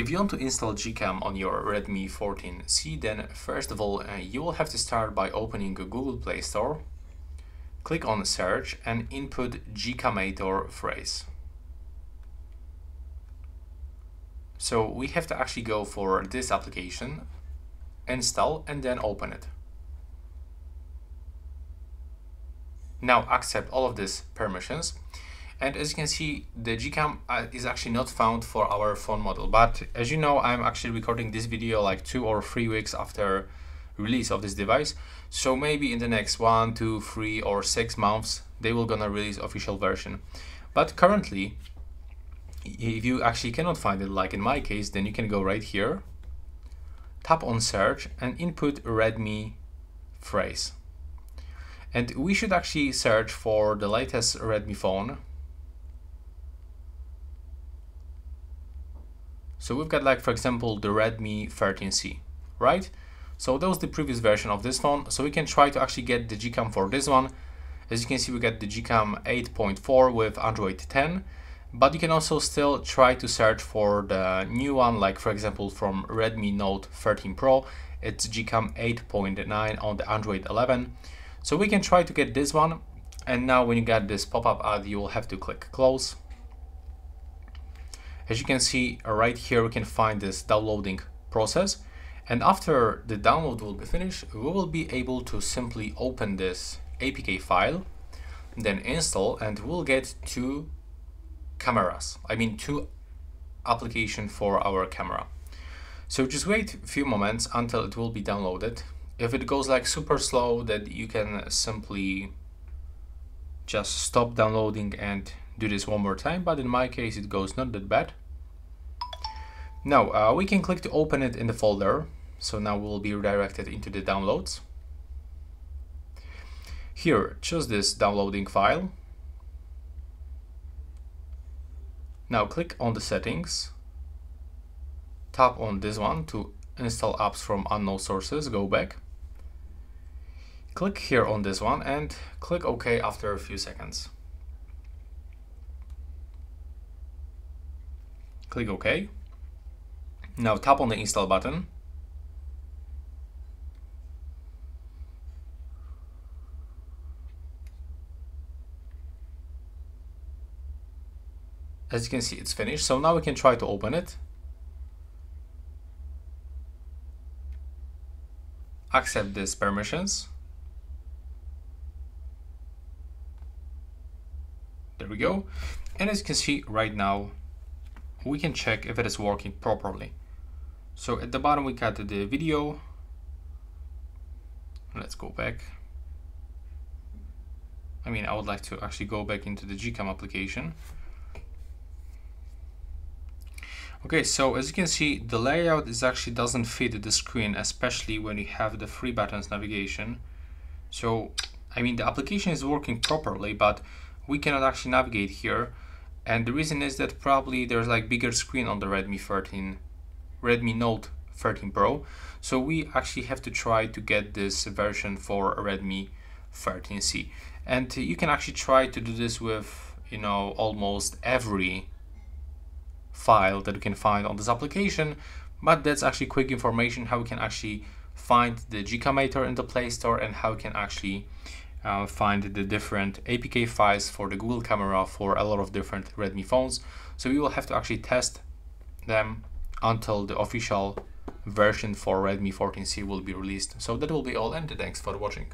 If you want to install Gcam on your Redmi 14C, then first of all, uh, you will have to start by opening a Google Play Store, click on search and input Gcamator phrase. So we have to actually go for this application, install and then open it. Now accept all of these permissions and as you can see, the Gcam uh, is actually not found for our phone model. But as you know, I'm actually recording this video like two or three weeks after release of this device. So maybe in the next one, two, three, or six months, they will gonna release official version. But currently, if you actually cannot find it, like in my case, then you can go right here, tap on search and input Redmi phrase. And we should actually search for the latest Redmi phone So we've got like, for example, the Redmi 13C, right? So that was the previous version of this phone. So we can try to actually get the Gcam for this one. As you can see, we get the Gcam 8.4 with Android 10, but you can also still try to search for the new one, like for example, from Redmi Note 13 Pro, it's Gcam 8.9 on the Android 11. So we can try to get this one. And now when you get this pop-up ad, you will have to click close. As you can see uh, right here, we can find this downloading process. And after the download will be finished, we will be able to simply open this APK file, then install, and we'll get two cameras. I mean, two application for our camera. So just wait a few moments until it will be downloaded. If it goes like super slow, that you can simply just stop downloading and do this one more time. But in my case, it goes not that bad. Now uh, we can click to open it in the folder. So now we'll be redirected into the downloads. Here, choose this downloading file. Now click on the settings. Tap on this one to install apps from unknown sources, go back. Click here on this one and click OK after a few seconds. Click OK. Now tap on the install button. As you can see, it's finished. So now we can try to open it. Accept these permissions. There we go. And as you can see right now, we can check if it is working properly. So at the bottom we got the video. Let's go back. I mean, I would like to actually go back into the Gcam application. Okay, so as you can see, the layout is actually doesn't fit the screen, especially when you have the three buttons navigation. So, I mean, the application is working properly, but we cannot actually navigate here. And the reason is that probably there's like bigger screen on the Redmi 13 Redmi Note 13 Pro. So we actually have to try to get this version for Redmi 13C. And you can actually try to do this with, you know, almost every file that you can find on this application. But that's actually quick information how we can actually find the Gcamator in the Play Store and how we can actually uh, find the different APK files for the Google camera for a lot of different Redmi phones. So we will have to actually test them until the official version for Redmi 14C will be released. So that will be all and thanks for watching.